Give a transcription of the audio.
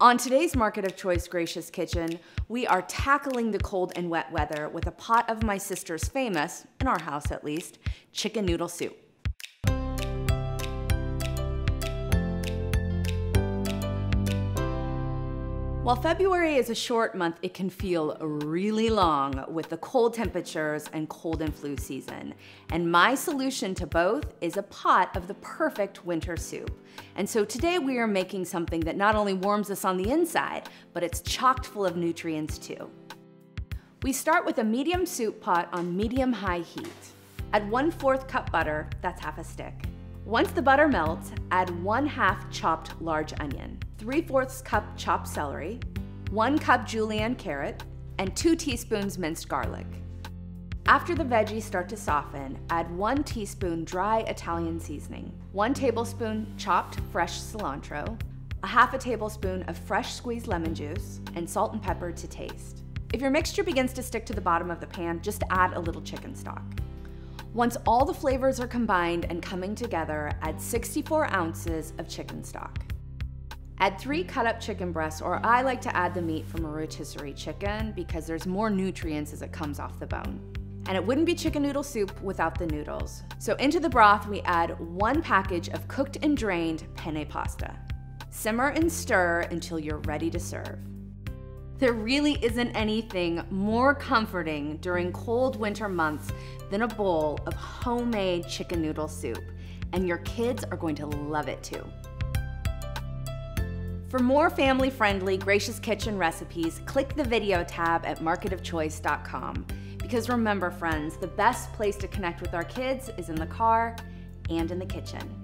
On today's Market of Choice Gracious Kitchen, we are tackling the cold and wet weather with a pot of my sister's famous, in our house at least, chicken noodle soup. While February is a short month, it can feel really long with the cold temperatures and cold and flu season. And my solution to both is a pot of the perfect winter soup. And so today we are making something that not only warms us on the inside, but it's chocked full of nutrients too. We start with a medium soup pot on medium-high heat. Add 1 4th cup butter, that's half a stick. Once the butter melts, add 1 half chopped large onion. 3 fourths cup chopped celery, 1 cup julienne carrot, and 2 teaspoons minced garlic. After the veggies start to soften, add 1 teaspoon dry Italian seasoning, 1 tablespoon chopped fresh cilantro, a half a tablespoon of fresh squeezed lemon juice, and salt and pepper to taste. If your mixture begins to stick to the bottom of the pan, just add a little chicken stock. Once all the flavors are combined and coming together, add 64 ounces of chicken stock. Add three cut up chicken breasts, or I like to add the meat from a rotisserie chicken because there's more nutrients as it comes off the bone. And it wouldn't be chicken noodle soup without the noodles. So into the broth, we add one package of cooked and drained penne pasta. Simmer and stir until you're ready to serve. There really isn't anything more comforting during cold winter months than a bowl of homemade chicken noodle soup, and your kids are going to love it too. For more family-friendly Gracious Kitchen recipes, click the video tab at marketofchoice.com. Because remember friends, the best place to connect with our kids is in the car and in the kitchen.